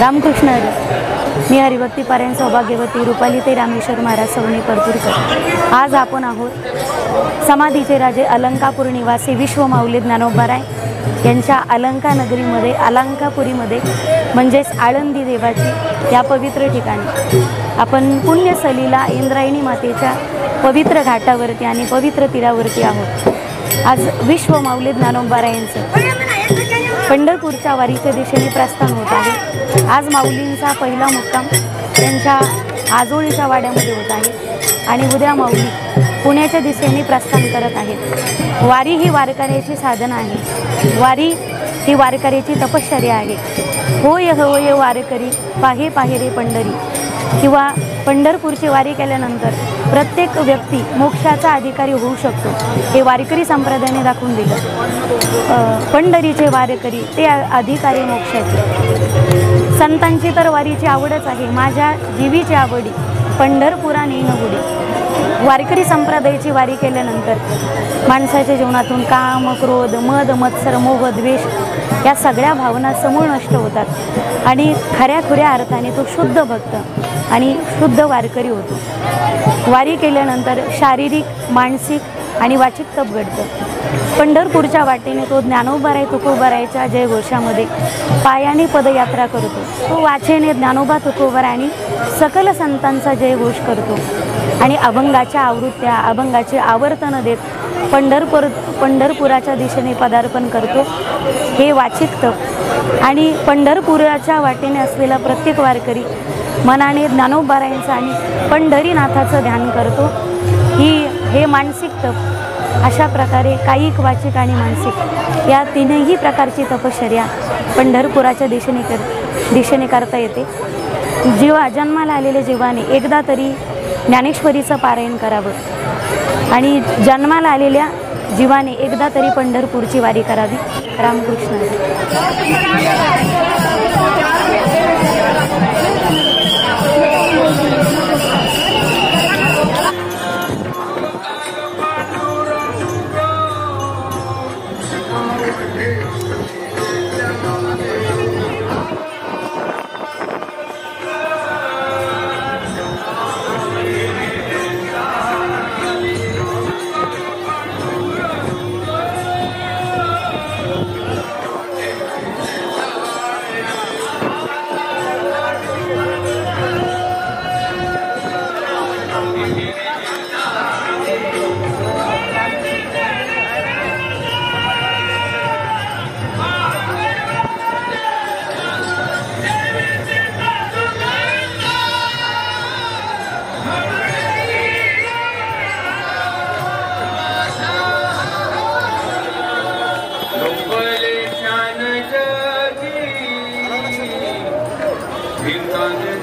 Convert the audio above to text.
रामकृष्ण हरी. मी हरिभक्ती पारायण सौभाग्यवती रुपाली ते रामेश्वर महाराज सवनी परतूरकर आज आपण आहोत समाधीचे राजे अलंकापूर निवासी विश्वमाऊली ज्ञानोबाराय यांच्या अलंका नगरीमध्ये अलंकापुरीमध्ये म्हणजेच आळंदी देवाची या पवित्र ठिकाणी. आपण पुण्यसलीला इंद्रायणी मातेच्या पवित्र घाटावरती आणि पवित्र तीरावरती आहोत. आज विश्वमाऊली ज्ञानोबारायांचं पंढरपूरच्या वारीच्या दिशेने प्रस्थान होत आहे. आज माऊलींचा पहिला मुक्काम त्यांच्या आजोळीच्या वाड्यामध्ये होत आहे. आणि उद्या माऊली पुण्याच्या दिशेने प्रस्थान करत आहेत. वारी ही वारकऱ्याची साधन आहे. वारी ही वारकऱ्याची तपश्चर्या आहे. होय होय वारकरी पाहे पाहे रे पंढरी. किंवा पंढरपूरची वारी केल्यानंतर प्रत्येक व्यक्ती मोक्षाचा अधिकारी होऊ शकतो हे वारकरी संप्रदायाने दाखवून दिलं. पंढरीचे वारकरी ते अधिकारी मोक्षाचे. संतांची तर वारीची आवडच आहे. माझ्या जीवीची आवडी पंढरपुरा नेनगुडी वारकरी संप्रदायाची वारी केल्यानंतर माणसाच्या जीवनातून काम क्रोध मद मत्सर मोह द्वेष या सगळ्या भावना समूळ नष्ट होतात. आणि खऱ्या खुऱ्या अर्थाने तो शुद्ध भक्त आणि शुद्ध वारकरी होतो. वारी केल्यानंतर शारीरिक मानसिक आणि वाचिक तप घडतं. पंढरपूरच्या वाटेने तो ज्ञानोबाराय तुकोबारायच्या जयघोषामध्ये पायाने पदयात्रा करतो. तो वाचेने ज्ञानोबा तुकोबाराय आणि सकल संतांचा जयघोष करतो. आणि अभंगाच्या आवृत्त्या अभंगाचे आवर्तन देत पंढरपूर पंढरपुराच्या दिशेने पदार्पण करतो. हे वाचिक तप आणि पंढरपुराच्या वाटेने असलेला प्रत्येक वारकरी मनाने ज्ञानोबारायांचं आणि पंढरीनाथाचं ध्यान करतो. ही हे मानसिक तप अशा प्रकारे कायिक वाचिक आणि मानसिक या तीनही प्रकारची तपश्चर्या पंढरपुराच्या दिशेने कर दिशेने करता येते. जीवा जन्माला आलेल्या जीवाने एकदा तरी ज्ञानेश्वरीचं पारायण करावं आणि जन्माला आलेल्या जीवाने एकदा तरी पंढरपूरची वारी करावी. रामकृष्ण. Hilton